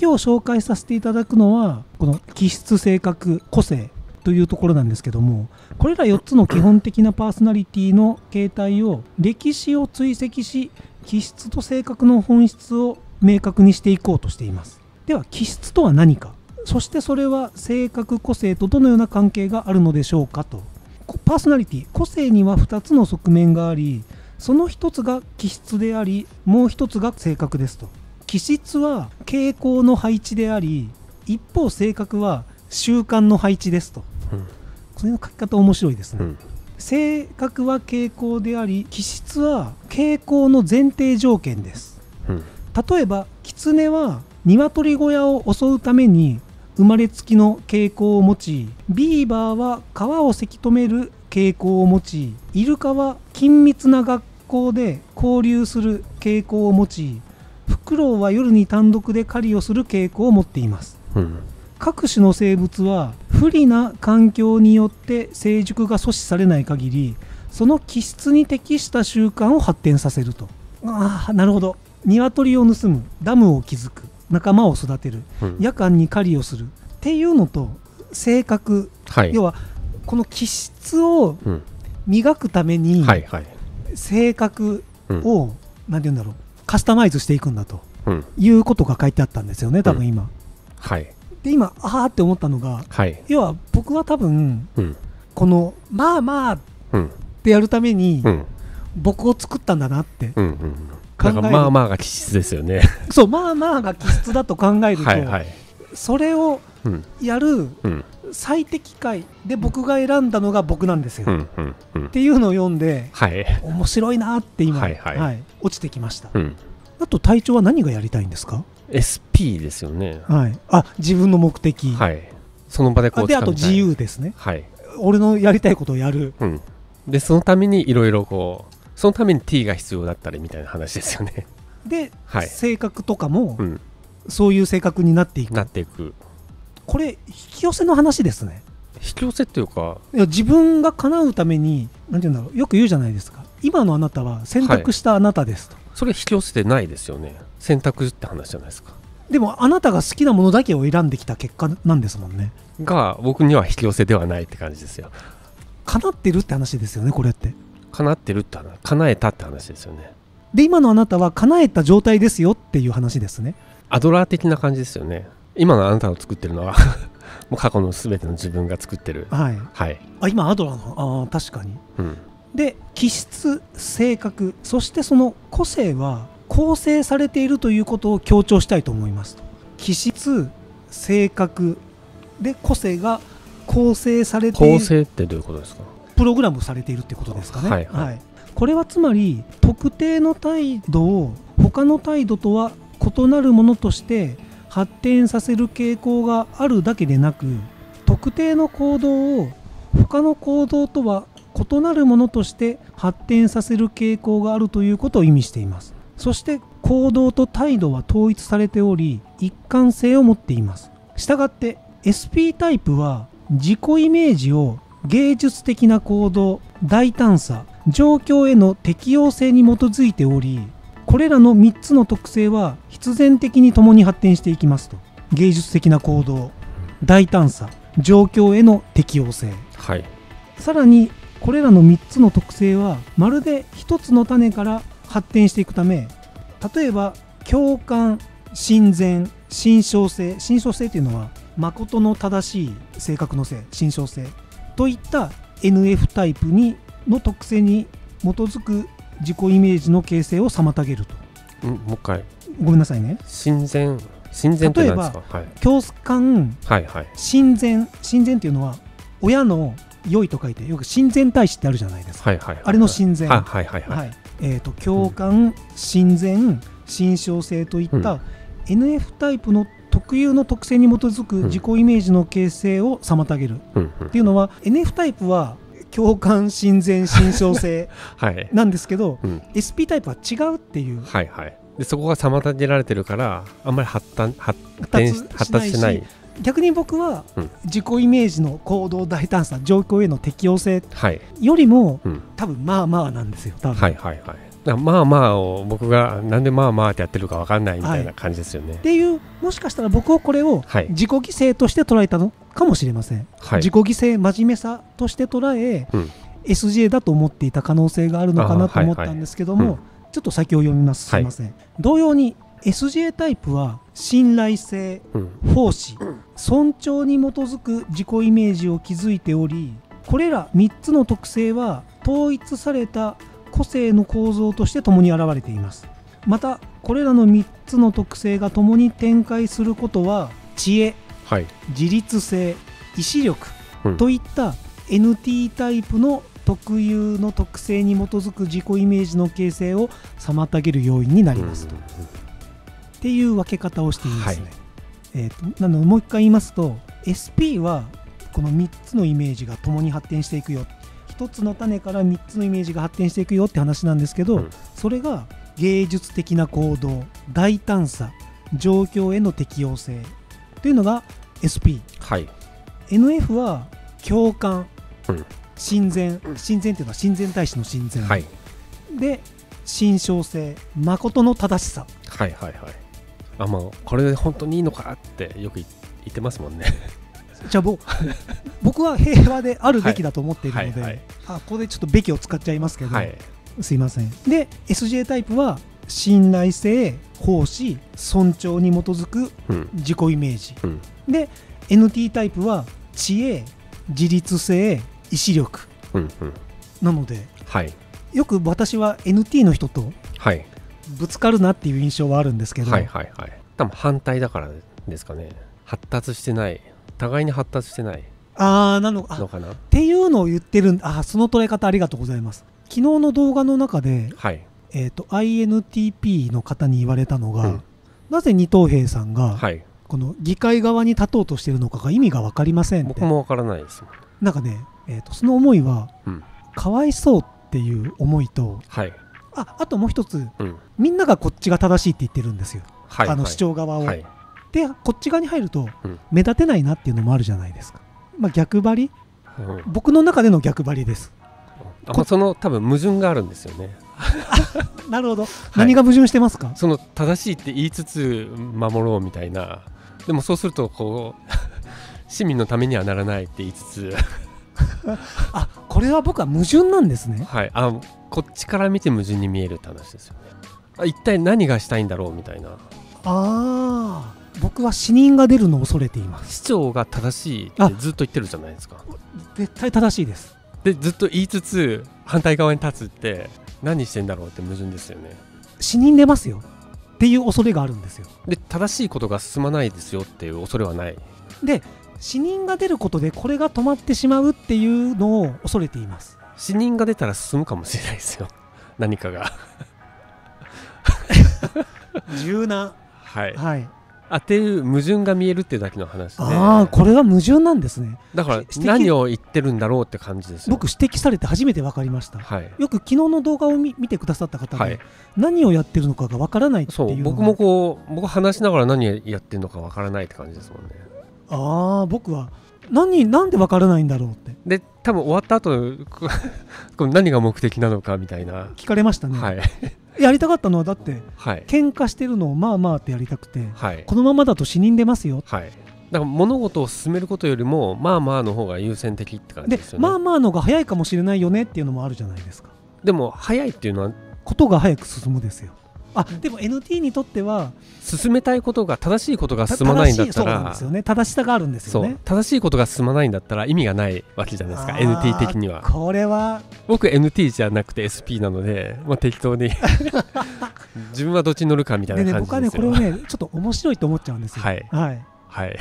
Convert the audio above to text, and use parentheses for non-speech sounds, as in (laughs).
今日紹介させていただくのはこの気質性格個性というところなんですけどもこれら4つの基本的なパーソナリティの形態を歴史を追跡し気質と性格の本質を明確にしていこうとしています。では気質とは何か。そしてそれは性格個性とどのような関係があるのでしょうかと。パーソナリティ個性には2つの側面がありその1つが気質でありもう1つが性格ですと。気質は傾向の配置であり一方性格は習慣の配置ですと、うん、これの書き方面白いですね、うん、性格は傾向であり気質は傾向の前提条件です、うん、例えば狐は鶏小屋を襲うために生まれつきの傾向を持ちビーバーは川をせき止める傾向を持ちイルカは緊密な学校で交流する傾向を持ちフクロウは夜に単独で狩りをする傾向を持っています、うん、各種の生物は不利な環境によって成熟が阻止されない限りその気質に適した習慣を発展させると。ああなるほど。鶏を盗むダムを築く仲間を育てる、うん、夜間に狩りをする。っていうのと性格、はい、要はこの気質を磨くために、性格を、何て言うんだろうカスタマイズしていくんだと、いうことが書いてあったんですよね多分今。はい、で今ああって思ったのが、はい、要は僕は多分、うん、このまあまあってやるために、うん、僕を作ったんだなって、うんうん考える。まあまあが気質ですよね。そうまあまあが気質だと考えるとはい、それをやる最適解で僕が選んだのが僕なんですよ、うんうんうん、っていうのを読んで、はい、面白いなって今、はいはいはい、落ちてきました、うん、あと隊長は何がやりたいんですか？SP ですよね。はい。あ、自分の目的。はい。その場でこうで、あと自由ですね。はい。俺のやりたいことをやる。うん。で、そのためにいろいろこう、そのために T が必要だったりみたいな話ですよね。で、はい、性格とかも、うん、そういう性格になっていく。なっていく。これ、引き寄せの話ですね。引き寄せっていうかいや自分が叶うために何て言うんだろうよく言うじゃないですか。今のあなたは選択したあなたですと、はい、それ引き寄せてないですよね。選択って話じゃないですか。でもあなたが好きなものだけを選んできた結果なんですもんね。が僕には引き寄せではないって感じですよ。叶ってるって話ですよねこれって。叶ってるって話叶えたって話ですよね。で今のあなたは叶えた状態ですよっていう話ですねアドラー的な感じですよね。今のあなたの作ってるのは。(laughs) もう過去の全ての自分が作ってる。はい、はい、あ今アドラーの？あ確かに、うん、で気質性格そしてその個性は構成されているということを強調したいと思います気質性格で個性が構成されている構成ってどういうことですか？プログラムされているってことですかね、はい、はい、これはつまり特定の態度を他の態度とは異なるものとして発展させる傾向があるだけでなく特定の行動を他の行動とは異なるものとして発展させる傾向があるということを意味しています。そして行動と態度は統一されており一貫性を持っています。したがって SP タイプは自己イメージを芸術的な行動大胆さ状況への適応性に基づいておりこれらの3つの特性は必然的に共に発展していきますと。芸術的な行動大胆さ状況への適応性、はい、さらにこれらの3つの特性はまるで1つの種から発展していくため例えば共感親善心象性心象性というのは誠の正しい性格の性心象性といった NF タイプにの特性に基づく自己イメージの形成を妨げると。うん、もう一回。ごめんなさいね。親善親善例えば、はい、共感、はいはい、親善親善っていうのは親の良いと書いてよく親善大使ってあるじゃないですか、はいはいはい。はい、あれの親善、はいはいはいはい、えーと、共感、親善心象性といった、NF タイプの特有の特性に基づく自己イメージの形成を妨げる、っていうのは NF タイプは共感親善心象性 (laughs) なんですけど、はいうん、SP タイプは違うっていう、はいはい、でそこが妨げられてるからあんまり発達発展発達しない。逆に僕は自己イメージの行動大胆さ状況への適応性よりも、うん、多分まあまあなんですよ多分、はいはいはい、まあまあを僕がなんでまあまあってやってるかわかんないみたいな感じですよね、っていうもしかしたら僕はこれをはい。自己犠牲として捉えたのかもしれません、はい。自己犠牲真面目さとして捉え、うん。SJ だと思っていた可能性があるのかなと思ったんですけども、あはい。はいちょっと先を読みます。すいません、同様に SJ タイプは信頼性うん。奉仕尊重に基づく自己イメージを築いておりこれら3つの特性は統一された個性の構造として共に現れています。またこれらの3つの特性が共に展開することは知恵はい。自立性意志力うん。といった NT タイプの特有の特性に基づく自己イメージの形成を妨げる要因になります。と、うんっていう分け方をしていますね。はい。えーとなのでもう一回言いますと SP はこの3つのイメージが共に発展していくよ1つの種から3つのイメージが発展していくよって話なんですけど、うん。それが芸術的な行動大胆さ状況への適応性というのが SP はい。NF は共感、うん。親善親善っていうのは親善大使の親善、はい。で心象性誠の正しさ。はいはいはい。あまあこれで本当にいいのかってよく言言ってますもんねじゃあぼ (laughs) 僕は平和であるべきだと思っているので、はいはいあここでちょっとべきを使っちゃいますけど、はい。すいません。で SJ タイプは信頼性奉仕尊重に基づくうん。自己イメージ。うん。で NT タイプは知恵自立性意志力うんうん。なのではい。よく私は NT の人とはい。ぶつかるなっていう印象はあるんですけど、はいはいはい。多分反対だからですかね。発達してない互いに発達してない。ああなのかな？ていうのを言ってるんあーその捉え方ありがとうございます。昨日の動画の中で、はい。えー、と INTP の方に言われたのが、うん。なぜ二等兵さんが、はい。この議会側に立とうとしてるのかが意味が分かりません僕もわからないですなんかね、えー、とその思いは、うん。かわいそうっていう思いとはい。ああともう一つうん。みんながこっちが正しいって言ってるんですよ、はいはい。あの主張側を、はいでこっち側に入るとうん。目立てないなっていうのもあるじゃないですか、まあ、逆張り？うん。僕の中での逆張りです。あまあその多分矛盾があるんですよね。(laughs) なるほど、何が矛盾してますか？その正しいって言いつつ守ろうみたいな。でもそうするとこう (laughs) 市民のためにはならないって言いつつ。(laughs) あこれは僕は矛盾なんですね。はい。あこっちから見て矛盾に見えるって話ですよね。あ一体何がしたいんだろうみたいな。ああ僕は死人が出るのを恐れています。市長が正しいってずっと言ってるじゃないですか。絶対正しいです。でずっと言いつつ反対側に立つって何してんだろうって矛盾ですよね。死人出ますよ。っていう恐れがあるんですよ。で正しいことが進まないですよっていう恐れはない。で死人が出ることでこれが止まってしまうっていうのを恐れています。死人が出たら進むかもしれないですよ。(laughs) 何かが。(laughs) 柔軟。はい。はい。あっていう矛盾が見えるってだけの話で。ああこれは矛盾なんですね。だから何を言ってるんだろうって感じですよ。僕指摘されて初めて分かりました。はい。よく昨日の動画を見見てくださった方で、はい。何をやってるのかが分からないっていう僕もこう僕話しながら何やってるのかわからないって感じですもんね。ああ僕は何なんで分からないんだろうって。で多分終わった後 (laughs) 何が目的なのかみたいな、聞かれましたね、はいやりたかったのはだってはい。喧嘩してるのをまあまあってやりたくてはい。このままだと死人出ますよ。はい。だから物事を進めることよりもまあまあの方が優先的って感じでですよね。まあまあのが早いかもしれないよねっていうのもあるじゃないですか。でも早いっていうのはことが早く進むですよあでも NT にとっては進めたいことが正しいことが進まないんだったらですよね。正しさがあるんですよね。正しいことが進まないんだったら意味がないわけじゃないですか NT 的には。これは。僕 NT じゃなくて SP なので、まあ、適当に。(laughs) 自分はどっちに乗るかみたいでねな感僕はねじですよこれをねちょっと面白いと思っちゃうんですよ。はい。はい、はい